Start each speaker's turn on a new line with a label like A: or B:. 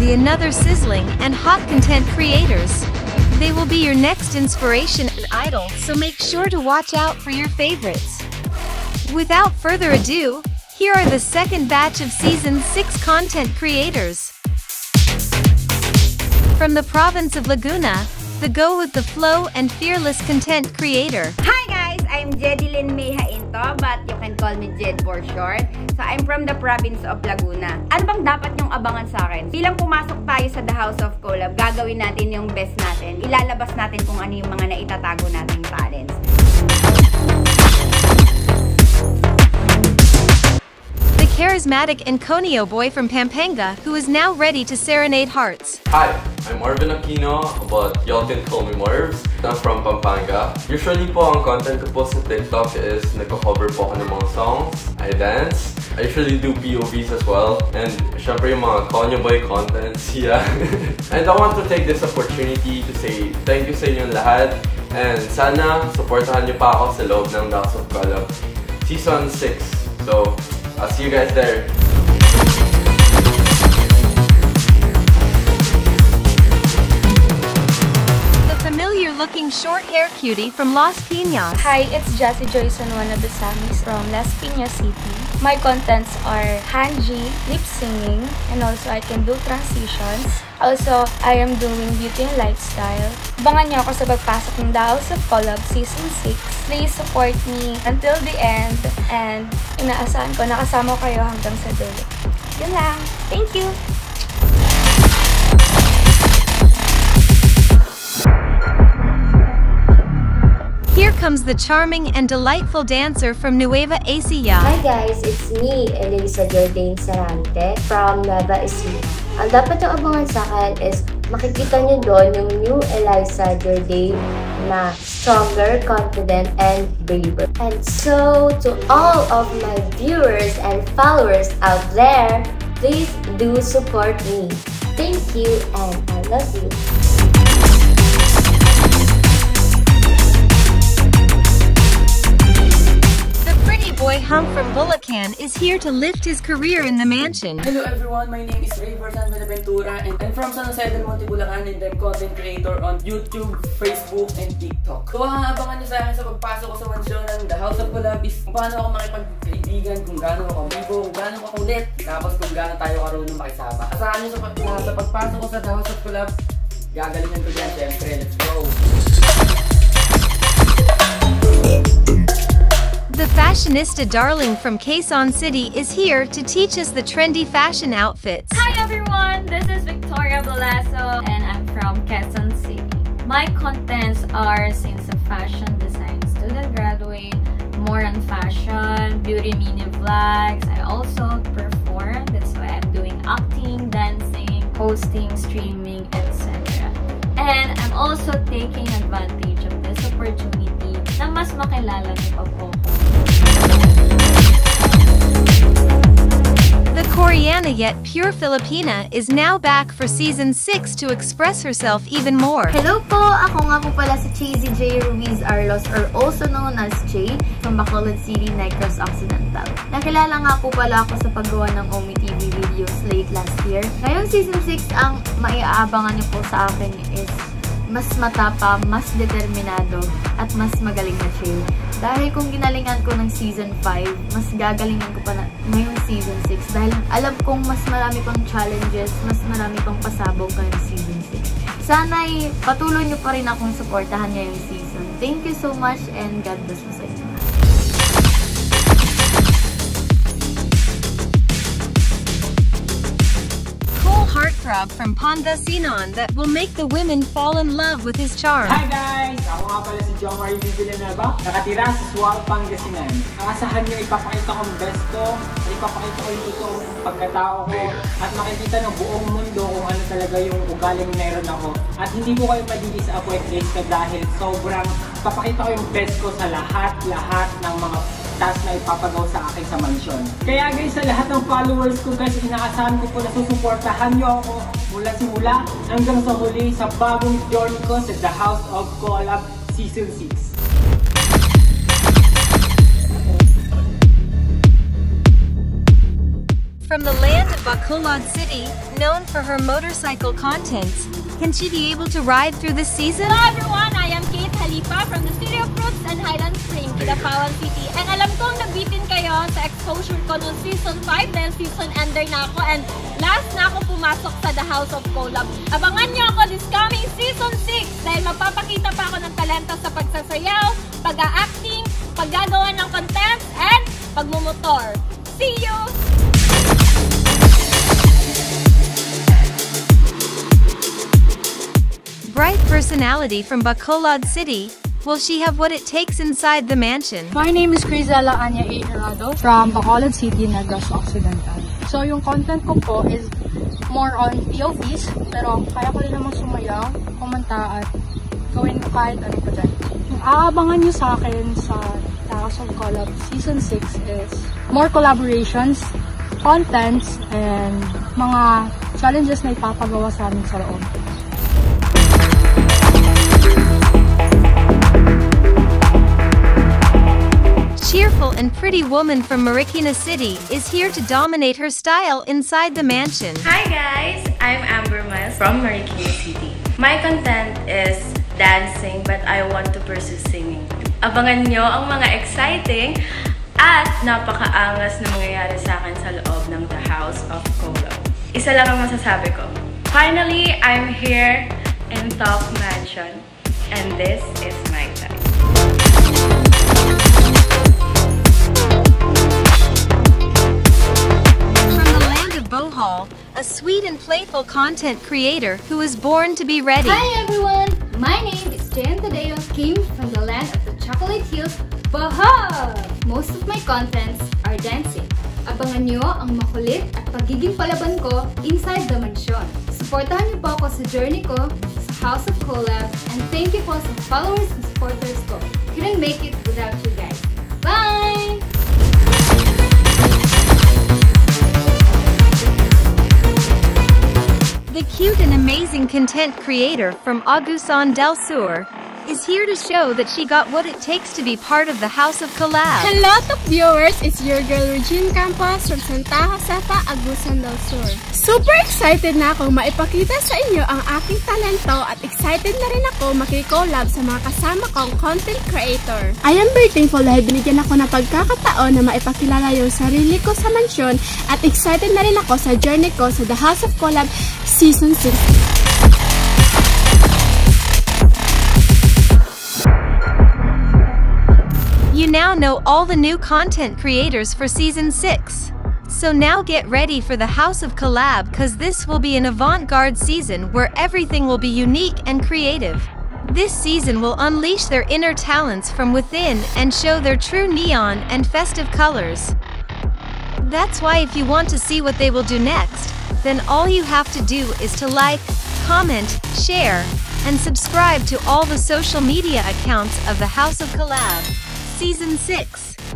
A: be another sizzling and hot content creators. They will be your next inspiration and idol, so make sure to watch out for your favorites. Without further ado, here are the second batch of Season 6 content creators. From the province of Laguna, the go with the flow and fearless content creator.
B: Hi! I'm Jedilyn May Hainto, but you can call me Jed for short. So I'm from the province of Laguna. Ano bang dapat nyong abangan sa akin? Bilang pumasok tayo sa The House of Collab, gagawin natin yung best natin. Ilalabas natin kung ano yung mga naitatago nating talents.
A: Charismatic Anconio boy from Pampanga who is now ready to serenade hearts.
C: Hi, I'm Marvin Aquino, but y'all can call me Marvs. I'm from Pampanga. Usually po, ang content ko po sa TikTok is nagko-cover po ako ng mga songs. I dance. I usually do POVs as well. And syempre yung mga Konyo Boy contents, yeah. and I want to take this opportunity to say thank you sa inyong lahat. And sana, supportahan niyo pa ako sa loob ng Dogs of Collab Season 6. So, I'll see you guys there.
A: Looking short hair cutie from Las Piñas.
D: Hi, it's Jessie Joyson, one of the Samis from Las Piñas City. My contents are hanji, lip singing, and also I can do transitions. Also, I am doing beauty and lifestyle. Abangan niyo ako sa pagpasok ng The House of Collab Season 6. Please support me until the end and inaasahan ko nakasama kayo hanggang sa dulo. Yun lang. Thank you!
A: Comes the charming and delightful dancer from Nueva Ecija.
E: Hi guys, it's me, Elisa Jordan Sarante from Nueva Ecija. Ang dapat yung abangan sa akin is makikita nyo doon yung new Eliza Jordan na stronger, confident, and braver. And so, to all of my viewers and followers out there, please do support me. Thank you and I love you.
A: Boy Hum from Bulacan is here to lift his career in the mansion.
F: Hello everyone, my name is Ray Versan Benaventura and I'm from San Jose del Monte, Bulacan and I'm content creator on YouTube, Facebook, and TikTok. So ang abangan niyo sa akin sa pagpasok ko sa mansyon ng The House of Colabis, kung paano ako makipagkaibigan, kung gaano ako bibo, kung gaano ako kulit, tapos kung gaano tayo karunong makisama. Asahan niyo sa, pag sa pagpasok ko sa The House of Collab, gagalingan ko dyan syempre. Let's go!
A: The fashionista darling from Quezon City is here to teach us the trendy fashion outfits.
G: Hi everyone, this is Victoria Bolaso and I'm from Quezon City. My contents are since a fashion design student graduate, more on fashion, beauty mini vlogs. I also perform, that's why I'm doing acting, dancing, hosting, streaming, etc. And I'm also taking advantage of this opportunity na mas makilala niyo
A: The Koreana yet pure Filipina is now back for season 6 to express herself even more.
H: Hello po! Ako nga po pala si Cheesy J. Ruiz Arlos or also known as Jay from Bacolod City, Negros Occidental. Nakilala nga po pala ako sa paggawa ng Omi TV videos late last year. Ngayon season 6 ang maiaabangan niyo po sa akin is mas matapa, mas determinado, at mas magaling na chill. Dahil kung ginalingan ko ng season 5, mas gagalingan ko pa na ngayong season 6. Dahil alam kong mas marami pang challenges, mas marami pang pasabog ngayong season 6. Sana'y patuloy niyo pa rin akong supportahan ngayong season. Thank you so much and God bless mo sa inyo.
A: Cool heartthrob from Pangasinan that will make the women fall in love with his charm.
I: Hi guys! Ako nga pala si John Marie Villanueva, nakatira sa Sual, Pangasinan. Nakasahan niyo ipapakita kong best ko, ipapakita ko yung pagkatao ko, at makikita ng buong mundo kung ano talaga yung ugaling meron ako. At hindi ko kayo madidisappoint guys ka dahil sobrang papakita ko yung best ko sa lahat-lahat ng mga task na ipapagaw sa akin sa mansyon. Kaya guys, sa lahat ng followers ko guys, inaasahan ko po na susuportahan nyo ako mula simula hanggang sa huli sa bagong journey ko sa The House of Collab Season 6.
A: From the land of Bacolod, Bacolod City, known for her motorcycle contents. Can she be able to ride through this season?
J: Hello everyone! I am Kate Halipa from the City of Fruits and Highland Spring, Kidapawan City. And alam kong nagbitin kayo sa exposure ko noong season 5 dahil season ender na ako and last na ako pumasok sa The House of Collab. Abangan nyo ako this coming season 6 dahil magpapakita pa ako ng talento sa pagsasayaw, pag-acting, paggagawa ng content, and pagmumotor. See you!
A: Personality from Bacolod City. Will she have what it takes inside the mansion?
K: My name is Crizella Anya A. Herado from Bacolod City, Negros Occidental. So yung content ko po is more on POVs, pero kaya ko rin naman sumayaw, kumanta at gawin kahit ano pa dyan. Yung aabangan nyo sa akin sa House of Collab Season 6 is more collaborations, contents, and mga challenges na ipapagawa sa amin sa loob.
A: And pretty woman from Marikina City is here to dominate her style inside the mansion.
L: Hi guys! I'm Amber Miles from Marikina City. My content is dancing but I want to pursue singing. Abangan nyo ang mga exciting at napakaangas na mangyayari sa akin sa loob ng The House of Kolo. Isa lang ang masasabi ko. Finally, I'm here in Top Mansion and this is
A: a sweet and playful content creator who was born to be ready.
M: Hi everyone! My name is Jen Tadeo Kim from the land of the Chocolate Hills, Bohol! Most of my contents are dancing. Abangan nyo ang makulit at pagiging palaban ko inside the mansion. Supportahan niyo po ako sa journey ko sa House of Collab and thank you po sa followers and supporters ko. Couldn't make it without you guys. Bye!
A: Cute and amazing content creator from Agusan del Sur is here to show that she got what it takes to be part of the House of Collab.
N: Hello to viewers! It's your girl Regine Campos from Santa Josefa, Agusan del Sur. Super excited na ako maipakita sa inyo ang aking talento at excited na rin ako makikolab sa mga kasama kong content creator. I am very thankful dahil binigyan ako ng pagkakataon na maipakilala yung sarili ko sa mansyon at excited na rin ako sa journey ko sa The House of Collab Season 6.
A: Now know all the new content creators for season 6. So now get ready for the House of Collab cause this will be an avant-garde season where everything will be unique and creative. This season will unleash their inner talents from within and show their true neon and festive colors. That's why if you want to see what they will do next, then all you have to do is to like, comment, share, and subscribe to all the social media accounts of the House of Collab. Season 6